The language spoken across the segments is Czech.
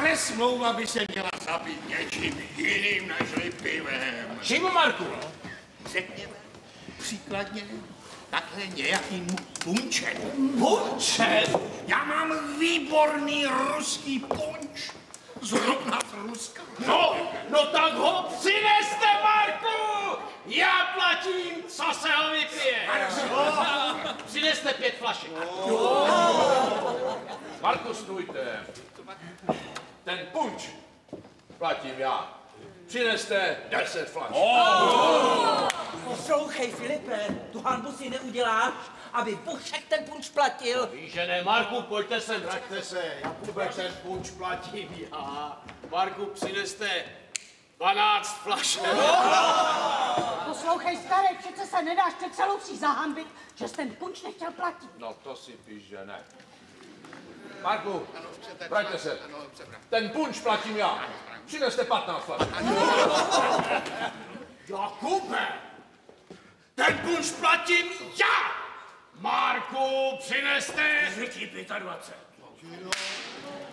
Tahle smlouva by se měla zabít něčím jiným než pivem. Čím, Marku? Řekněme příkladně takhle nějakým punčem. Punčem? Já mám výborný ruský punč. Zrovna z Ruska. No, no tak ho přineste, Marku! Já platím, co se ho vypije. Přineste pět flašek. Marku, stůjte. Ten punč platím já. Přineste deset flašek. Poslouchej, Filipe, tu hanbu si neuděláš, aby Bošek ten punč platil. Víš, že ne, Marku, pojďte sem, vraťte se. Jakube, ten punč platím já. Marku, přineste 12 flašek. Poslouchej, starý, přece se nedáš před celou vší zahambit, že jsi ten punč nechtěl platit. No to si píš, že ne. Marku, vraťte se. Ten punč platím já. Přineste 15 flašek. Jakube, ten punč platím já. Marku, přineste... Řekni 25.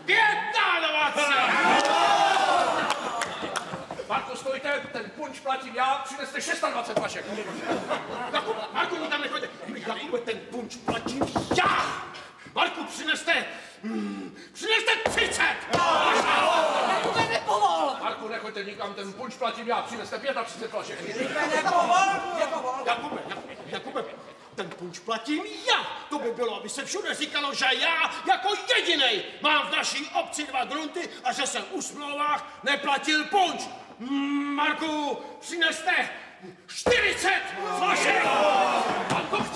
25! Marku, stojte, ten punč platím já, přineste 26 flašek. Jakub, Marku, tam nechoďte. Jakube, ten punč platím já. Marku, přineste... Mm, přineste 30! Jakube, nepovol! Marku, nechoďte nikam, ten punč platím já, přineste 35 flašek. Filipe, nepovol! Nepovol! Jakube, Jakube, ten punč platím já. To by bylo, aby se všude říkalo, že já jako jedinej mám v naší obci dva grunty a že jsem u smlouvách neplatil punč. Mm, Marku, přineste 40 flašek!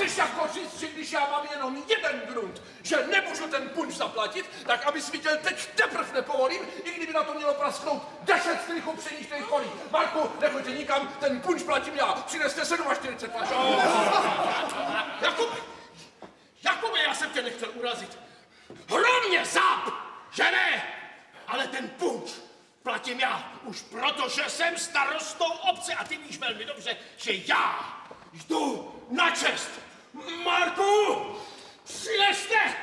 Chceš jako říct, že když já mám jenom jeden grunt, že nemůžu ten punč zaplatit, tak abys viděl, teď teprv nepovolím, i kdyby na to mělo prasknout 10 strychů přeničných kolí. Marku, nechoďte nikam, ten punč platím já. Přineste 47 flašek. Jakube, Jakube, já jsem tě nechtěl urazit. Hromně zap, že ne? Ale ten punč platím já, už protože jsem starostou obce a ty víš velmi dobře, že já jdu na čest. Marku, přineste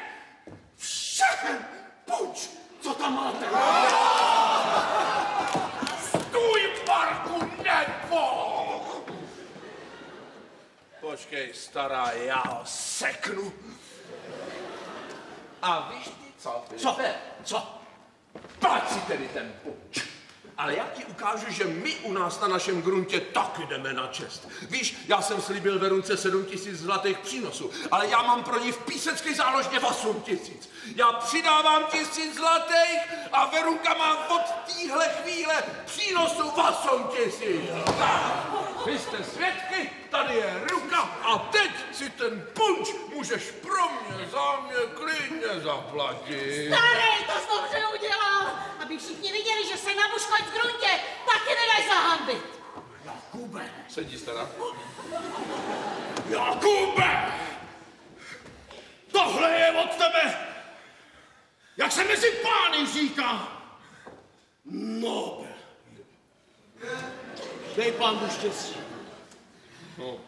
všechen punč, co tam máte. Stůj, Marku, nebo! Počkej, stará, já ho seknu. A víš ty co? Co? Co? Plať si tedy ten punč. Ale já ti ukážu, že my u nás na našem gruntě taky jdeme na čest. Víš, já jsem slíbil Verunce 7 tisíc zlatých přínosů, ale já mám pro ní v písecké záložně 8 tisíc. Já přidávám tisíc zlatých a Verunka má od téhle chvíle přínosu 8 tisíc. Vy jste svědky, tady je ruka a teď si ten punč můžeš pro mě, za mě klidně zaplatit. Starý, to udělal, aby všichni viděli, že se na muškoň v gruntě taky nedáš zahambit. Jakube, Sedí stará. Jakube! Tohle je od tebe, jak se mezi pány říká, Nobel. Dej pán mu štěstí. No.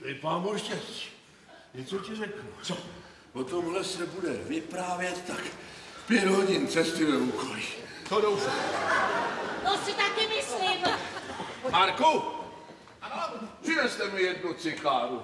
Dej pán mu štěstí. Něco ti řeknu. Co? O tomhle se bude vyprávět tak pět hodin cesty do úkolí. To doufám. To si taky myslím. Marku, přineste mi jednu cikáru.